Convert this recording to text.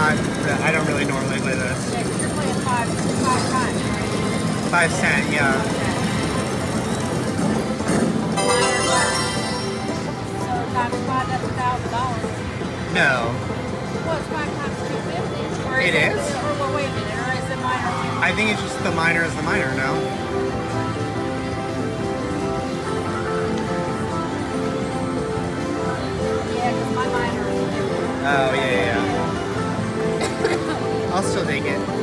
not. I don't really normally play this. Yeah, you're playing five five times, right? Five cent, yeah. Okay. Minor what? So times five, that's a thousand dollars. No. Well, it's five times two fifty. It is? Or well, wait a minute. Or is it minor? I think it's just the minor is the minor, no? Yeah, my minor is. Oh, yeah, yeah, yeah. I'll still